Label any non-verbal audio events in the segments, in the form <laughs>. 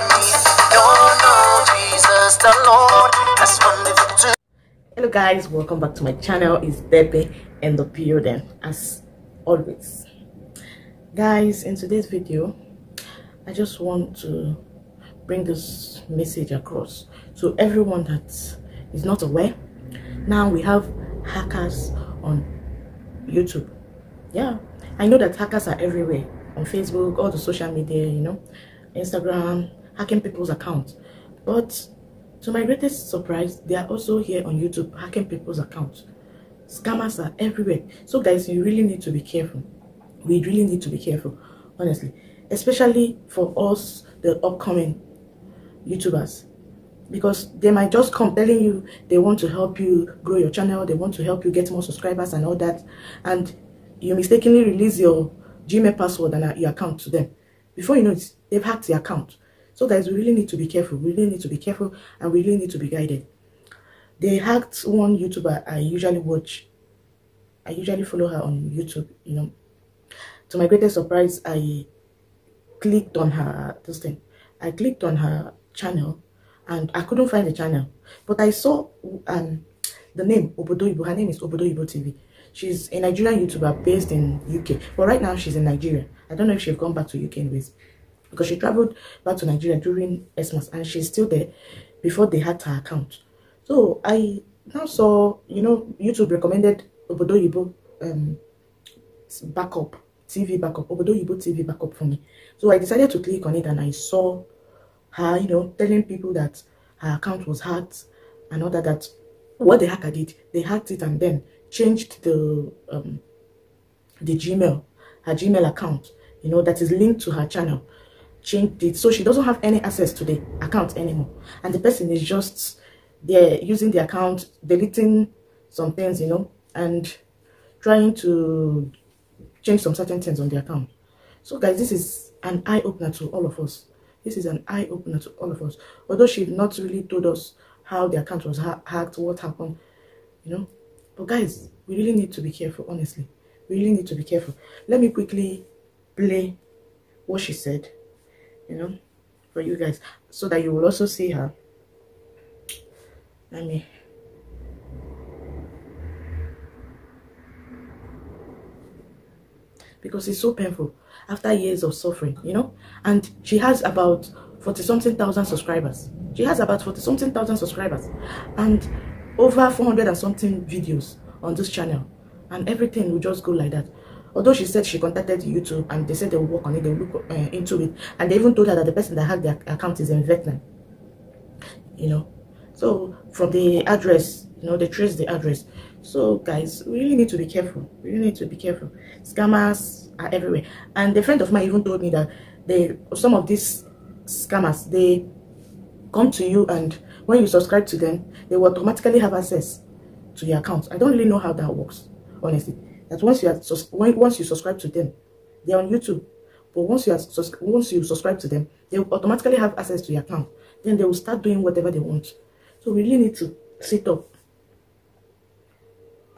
me. No, no, Jesus the Lord has hello guys welcome back to my channel. It's Bebe in the building as always. Guys in today's video i just want to bring this message across to everyone that is not aware. Now we have hackers on youtube. Yeah i know that hackers are everywhere on facebook all the social media you know instagram hacking people's accounts but to my greatest surprise, they are also here on YouTube hacking people's accounts. Scammers are everywhere. So guys, you really need to be careful. We really need to be careful, honestly. Especially for us, the upcoming YouTubers. Because they might just come telling you they want to help you grow your channel, they want to help you get more subscribers and all that. And you mistakenly release your Gmail password and your account to them. Before you know it, they've hacked the account. So guys, we really need to be careful. We really need to be careful and we really need to be guided. They hacked one YouTuber I usually watch. I usually follow her on YouTube, you know. To my greatest surprise, I clicked on her this thing. I clicked on her channel and I couldn't find the channel. But I saw um the name Obodo Oyinbo. Her name is Obodo Oyinbo TV. She's a Nigerian YouTuber based in UK. But right now she's in Nigeria. I don't know if she's gone back to UK anyways because she traveled back to Nigeria during Xmas and she's still there before they hacked her account. So I now saw, you know, YouTube recommended Obodo Oyinbo um, backup, TV backup, Obodo Oyinbo TV backup for me. So I decided to click on it and I saw her, you know, telling people that her account was hacked and all that, that what the hacker did, they hacked it and then changed the um, the Gmail, her Gmail account, you know, that is linked to her channel changed it so she doesn't have any access to the account anymore. And the person is just there using the account deleting some things you know and trying to change some certain things on the account. So guys this is an eye-opener to all of us. This is an eye-opener to all of us. Although she not really told us how the account was ha hacked what happened you know. But guys we really need to be careful honestly. We really need to be careful. Let me quickly play what she said you know for you guys so that you will also see her. Let me because it's so painful after years of suffering you know? And she has about 40 something thousand subscribers. She has about 40 something thousand subscribers and over 400 and something videos on this channel. And everything will just go like that although she said she contacted YouTube and they said they will work on it, they will look uh, into it, and they even told her that the person that had their account is in Vietnam. You know, so from the address, you know, they trace the address. So guys, we really need to be careful. We really need to be careful. Scammers are everywhere, and a friend of mine even told me that they some of these scammers they come to you and when you subscribe to them, they will automatically have access to your account. I don't really know how that works, honestly that once you are once you subscribe to them, they're on YouTube. But once you are once you subscribe to them, they will automatically have access to your account. Then they will start doing whatever they want. So we really need to sit up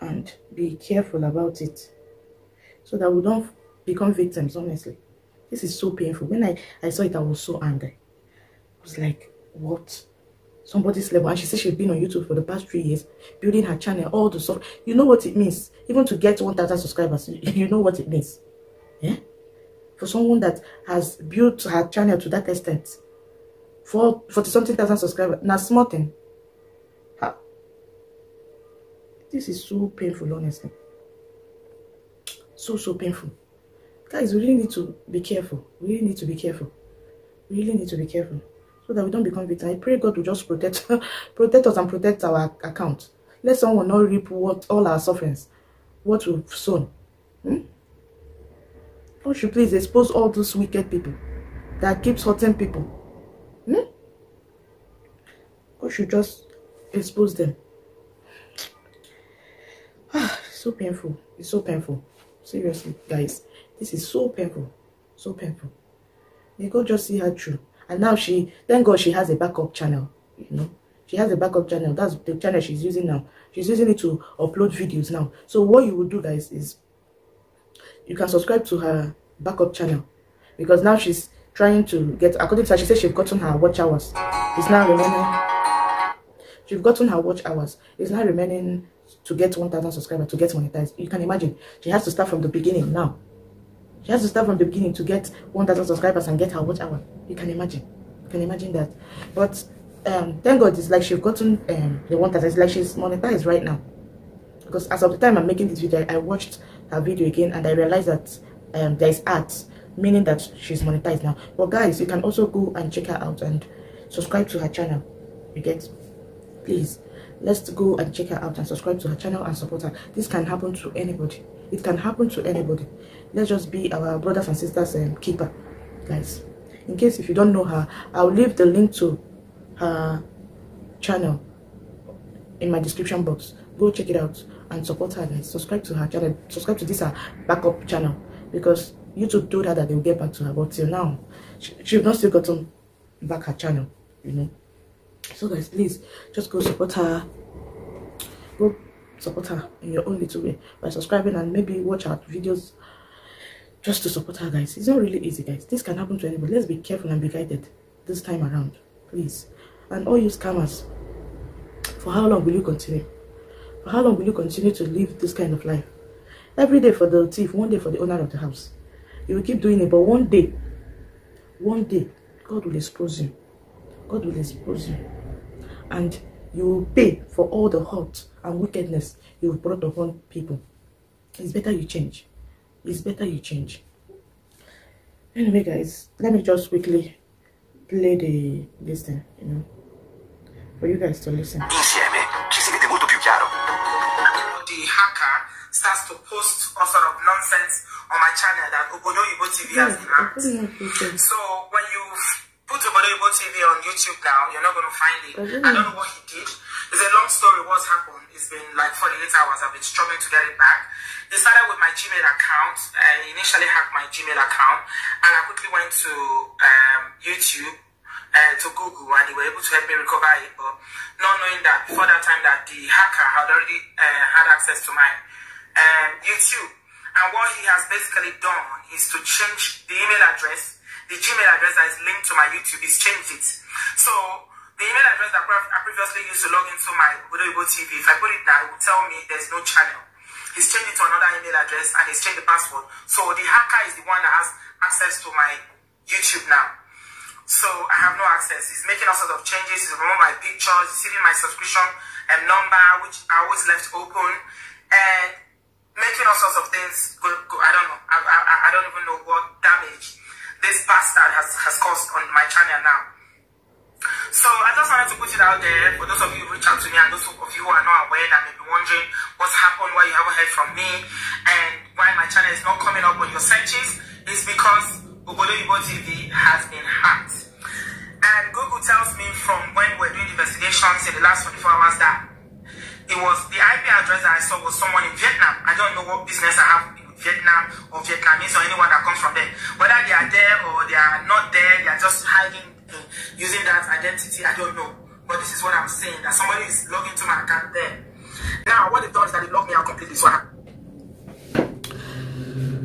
and be careful about it, so that we don't become victims. Honestly, this is so painful. When I I saw it, I was so angry. I was like, what? Somebody's level and she said she's been on youtube for the past three years building her channel all the stuff. You know what it means? Even to get 1000 subscribers <laughs> you know what it means. Yeah? For someone that has built her channel to that extent for 40 something thousand subscribers now small thing. How? this is so painful honestly. So so painful. Guys we really need to be careful. We really need to be careful. We really need to be careful so that we don't become victims. I pray God will just protect <laughs> protect us and protect our account. Let someone not reap what all our sufferings, what we've sown. Hmm? God should please expose all those wicked people that keeps hurting people. Hmm? God should just expose them. <sighs> so painful. It's so painful. Seriously, guys. This is so painful. So painful. May God just see her through and now she thank god she has a backup channel you know. She has a backup channel. That's the channel she's using now. She's using it to upload videos now. So what you will do guys is you can subscribe to her backup channel. Because now she's trying to get according to her she said she's gotten her watch hours. It's now remaining she's gotten her watch hours. It's now remaining to get 1000 subscribers to get monetized. You can imagine she has to start from the beginning now she has to start from the beginning to get 1000 subscribers and get her watch hour. You can imagine. You can imagine that. But um thank god it's like she's gotten um the 1000 it's like she's monetized right now. Because as of the time i'm making this video i watched her video again and i realized that um there is ads meaning that she's monetized now. But guys you can also go and check her out and subscribe to her channel. You get? Please. Let's go and check her out and subscribe to her channel and support her. This can happen to anybody it can happen to anybody. Let's just be our brothers and sisters and um, keeper guys. In case if you don't know her i'll leave the link to her channel in my description box. Go check it out and support her guys. Subscribe to her channel. Subscribe to this her backup channel because youtube told her that they'll get back to her but till now she, she's not still gotten back her channel you know. So guys please just go support her. Go support her in your own little way by subscribing and maybe watch our videos just to support her guys. It's not really easy guys. This can happen to anybody. Let's be careful and be guided this time around please. And all you scammers for how long will you continue? For how long will you continue to live this kind of life? Every day for the thief one day for the owner of the house. You will keep doing it but one day one day god will expose you. God will expose you. And you will pay for all the hurt and wickedness you've brought upon people. It's better you change. It's better you change. Anyway guys let me just quickly play the this thing you know for you guys to listen. Insieme ci si vede molto the hacker starts to post all sort of nonsense on my channel that Obodo Oyinbo TV has been hacked. So when you put TV on YouTube now, you're not going to find it. I don't know what he did. It's a long story what's happened. It's been like 48 hours. I've been struggling to get it back. It started with my Gmail account. I initially hacked my Gmail account and I quickly went to um, YouTube uh, to Google and they were able to help me recover it. But not knowing that before that time that the hacker had already uh, had access to my um, YouTube. And what he has basically done is to change the email address, the Gmail address that is linked to my YouTube, he's changed it. So the email address that I previously used to log into my Obodo Oyinbo TV, if I put it now, it will tell me there's no channel. He's changed it to another email address and he's changed the password. So the hacker is the one that has access to my YouTube now. So I have no access. He's making all sorts of changes. He's removing my pictures, he's stealing my subscription and number, which I always left open, and making all sorts of things. Go, go, I don't know. I, I, I don't even know what damage this bastard has, has caused on my channel now. So I just wanted to put it out there for those of you who reach out to me and those of you who are not aware that may be wondering what's happened, why you haven't heard from me, and why my channel is not coming up on your searches is because Obodo Oyinbo TV has been hacked. And Google tells me from when we're doing investigations in the last 24 hours that it was the IP address that I saw was someone in Vietnam. I don't know what business I have Vietnam or Vietnamese or anyone that comes from there. Whether they are there or they are not there, they are just hiding uh, using that identity. I don't know. But this is what I'm saying that somebody is logging to my account there. Now, what they've done is that they logged me out completely. So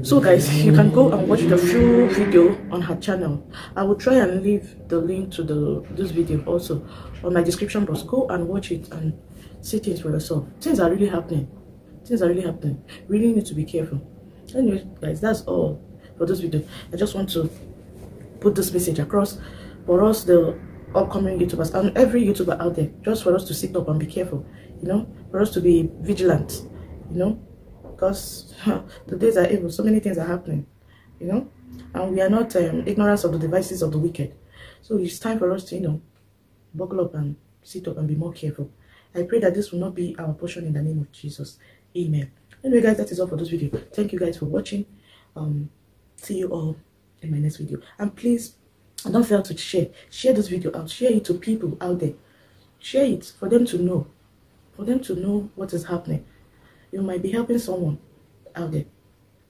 so guys you can go and watch the full video on her channel i will try and leave the link to the this video also on my description box go and watch it and see things for yourself things are really happening things are really happening really need to be careful anyway guys that's all for this video. I just want to put this message across for us the upcoming youtubers and every youtuber out there just for us to sit up and be careful you know for us to be vigilant you know because <laughs> the days are evil. So many things are happening you know and we are not um, ignorant of the devices of the wicked. So it's time for us to you know buckle up and sit up and be more careful. I pray that this will not be our portion in the name of jesus amen anyway guys that is all for this video thank you guys for watching um see you all in my next video and please don't fail to share share this video out share it to people out there share it for them to know for them to know what is happening you might be helping someone out there.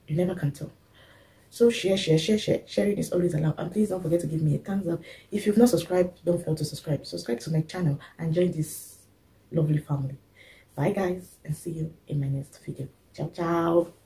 You never can tell. So share, share, share, share. Sharing is always allowed. And please don't forget to give me a thumbs up. If you've not subscribed, don't fail to subscribe. Subscribe to my channel and join this lovely family. Bye guys and see you in my next video. Ciao, ciao.